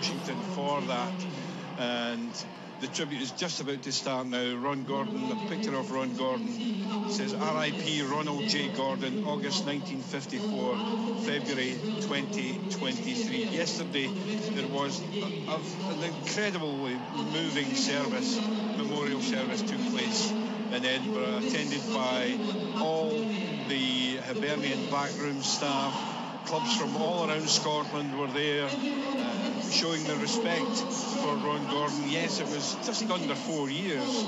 Washington for that. And the tribute is just about to start now. Ron Gordon, the picture of Ron Gordon says R.I.P. Ronald J. Gordon, August 1954, February 2023. Yesterday there was a, a, an incredibly moving service, memorial service took place in Edinburgh, attended by all the Hibernian backroom staff. Clubs from all around Scotland were there. Uh, showing their respect for Ron Gordon. Yes, it was just under four years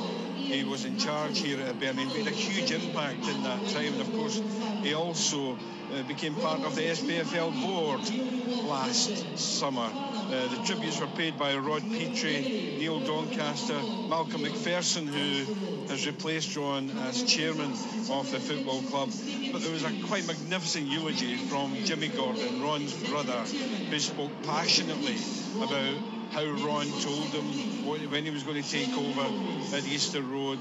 he was in charge here at Hibernian. He made a huge impact in that time. And of course, he also uh, became part of the SPFL board last summer. Uh, the tributes were paid by Rod Petrie, Neil Doncaster, Malcolm McPherson, who has replaced Ron as chairman of the football club. But there was a quite magnificent eulogy from Jimmy Gordon, Ron's brother, who spoke passionately about how Ron told him what, when he was going to take over at Easter Road.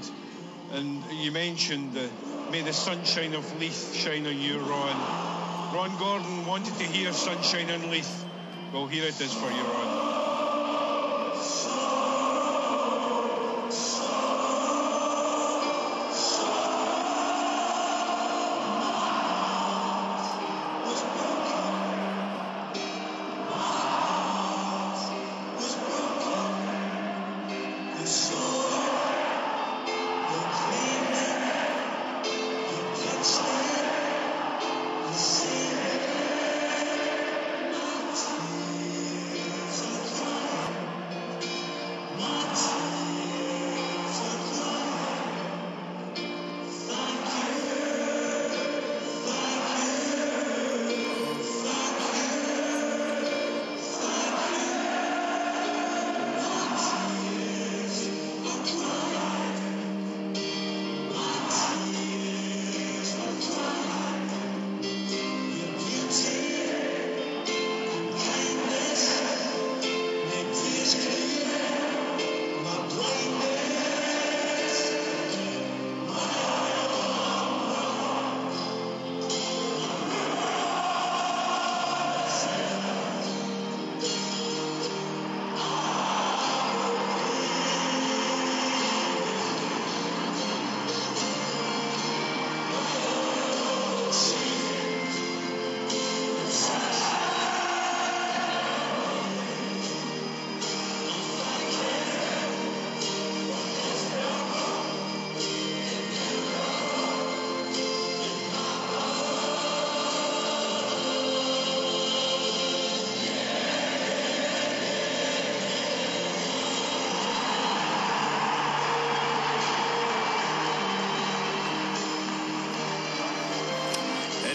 And you mentioned the May the sunshine of Leith shine on you, Ron. Ron Gordon wanted to hear Sunshine on Leith. Well, here it is for you, Ron. soul.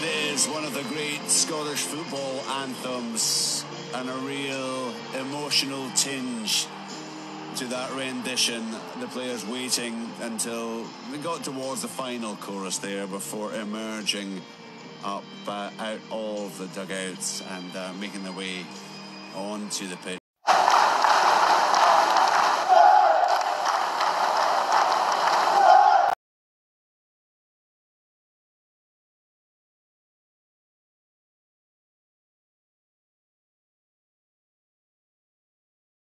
Is one of the great Scottish football anthems and a real emotional tinge to that rendition. The players waiting until we got towards the final chorus there before emerging up uh, out of the dugouts and uh, making their way onto the pitch.